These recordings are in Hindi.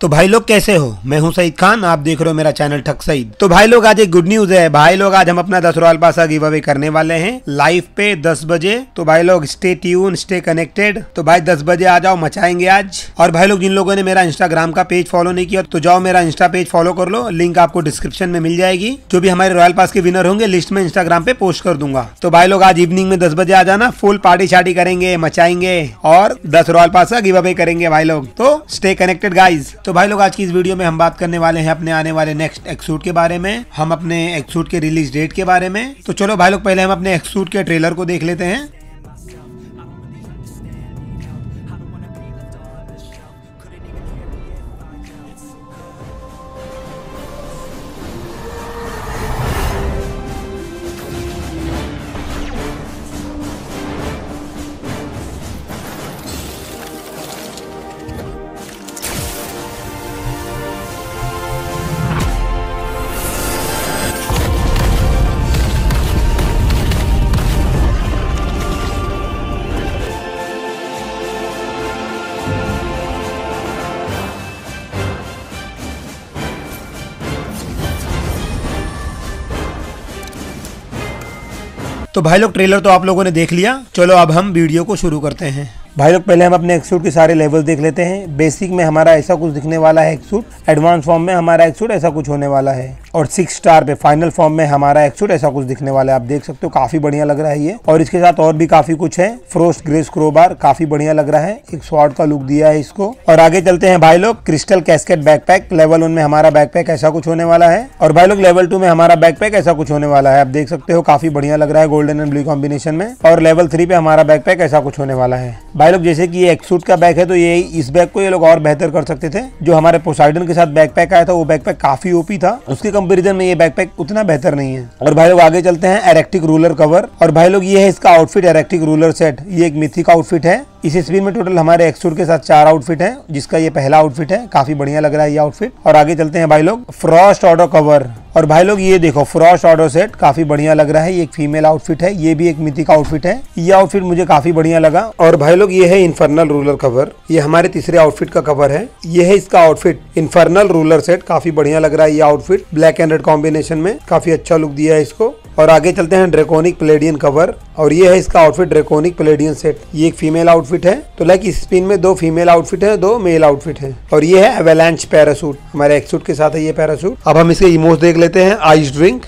तो भाई लोग कैसे हो? मैं हूँ सईद खान, आप देख रहे हो मेरा चैनल ठक सईद। तो भाई लोग, आज एक गुड न्यूज़ है। भाई लोग, आज हम अपना दस रॉयल पासा गिव अवे करने वाले हैं। लाइव पे दस बजे। तो भाई लोग स्टे ट्यून स्टे कनेक्टेड तो भाई, दस बजे आ जाओ, मचाएँगे आज। और भाई लोग, जिन लोगों ने मेरा इंस्टाग्राम का पेज फॉलो नहीं किया तो जाओ मेरा इंस्टा पेज फॉलो कर लो। लिंक आपको डिस्क्रिप्शन में मिल जाएगी। जो भी हमारे रॉयल पास के विनर होंगे लिस्ट में इंस्टाग्राम पे पोस्ट कर दूँगा। तो भाई लोग, आज इवनिंग में दस बजे आ जाना। फुल पार्टी शार्टी करेंगे, मचाएँगे। और दस रॉयल पास गिव अवे करेंगे भाई लोग। तो स्टे कनेक्टेड गाइज़ तो भाई लोग, आज की इस वीडियो में हम बात करने वाले हैं अपने आने वाले नेक्स्ट एक्सूट के बारे में, हम अपने एक्सूट के रिलीज़ डेट के बारे में। तो चलो भाई लोग, पहले हम अपने एक्सूट के ट्रेलर को देख लेते हैं। तो भाई लोग ट्रेलर तो आप लोगों ने देख लिया। चलो अब हम वीडियो को शुरू करते हैं। भाई लोग, पहले हम अपने एक्सूट के सारे लेवल देख लेते हैं। बेसिक में हमारा ऐसा कुछ दिखने वाला है एक्सूट एडवांस फॉर्म में हमारा एक्सूट ऐसा कुछ होने वाला है। और सिक्स स्टार पे फाइनल फॉर्म में हमारा एक्सूट ऐसा कुछ दिखने वाला है। आप देख सकते हो, काफ़ी बढ़िया लग रहा है ये। और इसके साथ और भी काफ़ी कुछ है। फ्रोस्ट ग्रेस क्रोबार काफ़ी बढ़िया लग रहा है। एक शॉर्ट का लुक दिया है इसको। और आगे चलते हैं भाई लोग। Crystal casket backpack level one में हमारा बैकपैक ऐसा कुछ होने वाला है। और भाई लोग लेवल टू में हमारा बैकपैक ऐसा कुछ होने वाला है। आप देख सकते हो, काफ़ी बढ़िया लग रहा है गोल्डन एंड ब्लू कॉम्बिनेशन में। और लेवल थ्री पे हमारा बैकपैक ऐसा कुछ होने वाला है। भाई लोग, जैसे कि ये सूट का बैग है तो ये इस बैग को ये लोग और बेहतर कर सकते थे। जो हमारे पोसाइडन के साथ बैकपैक आया था, वो बैकपैक काफ़ी ओपी था। उसके कंपैरिजन में ये बैकपैक उतना बेहतर नहीं है। और भाई लोग आगे चलते हैं एरेक्टिक रूलर कवर और भाई लोग, ये है इसका आउटफिट एरेक्टिक रूलर सेट ये एक मिथिक आउटफिट है। इस स्पीड में टोटल हमारे एक्सूट के साथ चार आउटफिट है, जिसका ये पहला आउटफिट है। काफ़ी बढ़िया लग रहा है ये आउटफिट और आगे चलते हैं भाई लोग फ्रॉस्ट ऑर्डर कवर और भाई लोग, ये देखो फ्रॉश ऑर्डर सेट काफ़ी बढ़िया लग रहा है। ये एक फीमेल आउटफिट है, ये भी एक मिति का आउटफिट है। ये आउटफिट मुझे काफ़ी बढ़िया लगा। और भाई लोग, ये है इन्फर्नल रूलर कवर ये हमारे तीसरे आउटफिट का कवर है। ये है इसका आउटफिट इन्फर्नल रूलर सेट काफ़ी बढ़िया लग रहा है ये outfit black and red combination में काफ़ी अच्छा लुक दिया है इसको। और आगे चलते हैं ड्रेकोनिक प्लेडियन कवर। और ये है इसका आउटफिट ड्रेकोनिक प्लेडियन सेट ये एक फीमेल आउटफिट है। तो लाइक इस स्पिन में दो फीमेल आउटफिट है, दो मेल आउटफिट है। और ये है एवेलांच पैरासूट हमारे एक्सूट के साथ है ये पैरासूट अब हम इसके इमोज देख लेते हैं आइस ड्रिंक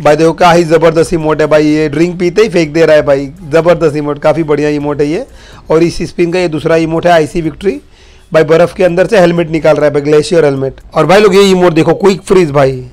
भाई देखो क्या ही ज़बरदस्त इमोट है भाई, ये ड्रिंक पीते ही फेंक दे रहा है भाई। ज़बरदस्त इमोट काफ़ी बढ़िया इमोट है ये। और इस स्पिन का ये दूसरा इमोट है आईसी विक्ट्री भाई बर्फ़ के अंदर से हेलमेट निकाल रहा है भाई ग्लेशियर हेलमेट और भाई लोग ये इमोट देखो क्विक फ्रीज भाई।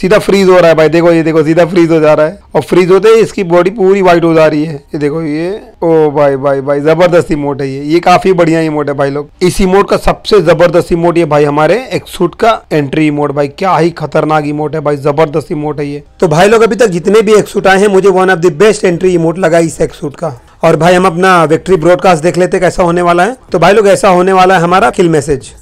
सीधा फ्रीज हो रहा है भाई। देखो ये, देखो, सीधा फ्रीज हो जा रहा है। और फ्रीज होते ही इसकी बॉडी पूरी वाइट हो जा रही है। ये देखो ये। ओ भाई भाई भाई, ज़बरदस्त इमोट है ये। ये काफ़ी बढ़िया इमोट है भाई लोग। इस इमोट का सबसे ज़बरदस्त इमोट ये भाई हमारे एक्सूट का एंट्री इमोट भाई। क्या ही खतरनाक इमोट है भाई, ज़बरदस्त इमोट है ये। तो भाई लोग अभी तक जितने भी एक्सूट आए हैं, मुझे one of the best entry emote लगा इस एक्सूट का। और भाई हम अपना विक्ट्री ब्रॉडकास्ट देख लेते कैसा होने वाला है। तो भाई लोग, ऐसा होने वाला है हमारा किल मैसेज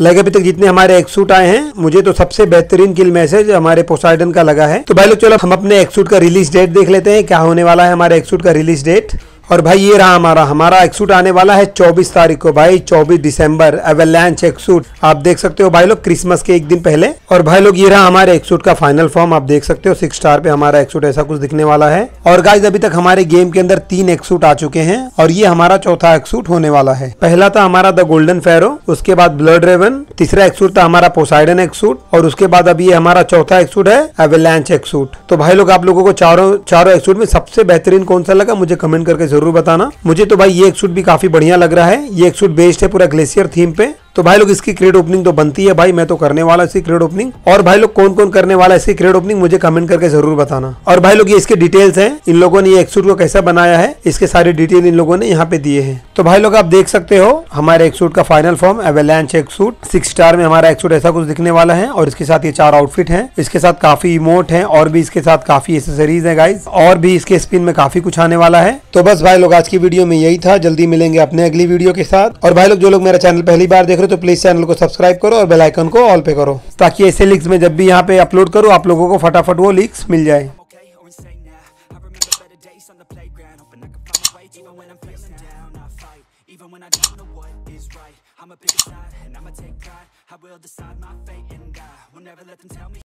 लाइक अभी तक जितने हमारे एक्सूट आए हैं, मुझे तो सबसे बेहतरीन किल मैसेज हमारे पोसाइडन का लगा है। तो भाई लोग, चलो हम अपने एक्सूट का रिलीज़ डेट देख लेते हैं, क्या होने वाला है हमारे एक्सूट का रिलीज़ डेट और भाई ये रहा हमारा हमारा एक्सूट आने वाला है 24 तारीख को भाई 24 दिसंबर एवेलैंच एक्सूट आप देख सकते हो भाई लोग क्रिसमस के एक दिन पहले। और भाई लोग ये रहा हमारे एक्सूट का फाइनल फॉर्म आप देख सकते हो सिक्स स्टार पे हमारा एक्सूट ऐसा कुछ दिखने वाला है। और गाइज़ अभी तक हमारे गेम के अंदर तीन एक्सूट आ चुके हैं और ये हमारा चौथा एक्सूट होने वाला है। पहला था हमारा द गोल्डन फेरो उसके बाद ब्लड रेवन तीसरा एक्सूट था हमारा पोसाइडन एक्सूट और उसके बाद अभी हमारा चौथा एक्सूट है एवेलैंच एक्सूट तो भाई लोग आप लोगों को चारों चारों एक्सूट में सबसे बेहतरीन कौन सा लगा, मुझे कमेंट करके ज़रूर बताना। मुझे तो भाई ये एक सूट भी काफ़ी बढ़िया लग रहा है। ये एक सूट बेस्ड है पूरा ग्लेशियर थीम पे। तो भाई लोग, इसकी क्रेड ओपनिंग तो बनती है भाई, मैं तो करने वाला इसकी क्रेड ओपनिंग और भाई लोग कौन कौन करने वाला इसकी क्रेड ओपनिंग मुझे कमेंट करके ज़रूर बताना। और भाई लोग, ये इसके डिटेल्स हैं। इन लोगों ने ये एक्सूट को कैसा बनाया है, इसके सारे डिटेल इन लोगों ने यहाँ पे दिए हैं। तो भाई लोग, आप देख सकते हो, हमारे एक्सूट का final form avalanche X suit six star में हमारा एक्सूट ऐसा कुछ दिखने वाला है, और इसके साथ ये चार आउटफिट है। इसके साथ काफ़ी इमोट है, और भी इसके साथ काफ़ी एसेसरीज है गाइज़ और भी इसके स्पिन में काफ़ी कुछ आने वाला है। तो बस भाई लोग, आज की वीडियो में यही था। जल्दी मिलेंगे अपने अगली वीडियो के साथ। और भाई लोग, जो लोग मेरा चैनल पहली बार देख रहे हो तो प्लीज़ चैनल को सब्सक्राइब करो और बेलाइकन को ऑल पे करो ताकि ऐसे लिंक्स में जब भी यहाँ पे अपलोड करो आप लोगों को फटाफट वो लिंक्स मिल जाए even when I don't know what is right. I'ma pick a side and I'ma take pride. I will decide my fate and I will never let them tell me.